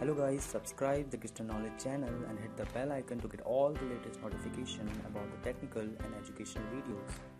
Hello guys, subscribe the Crystal Knowledge channel and hit the bell icon to get all the latest notification about the technical and educational videos.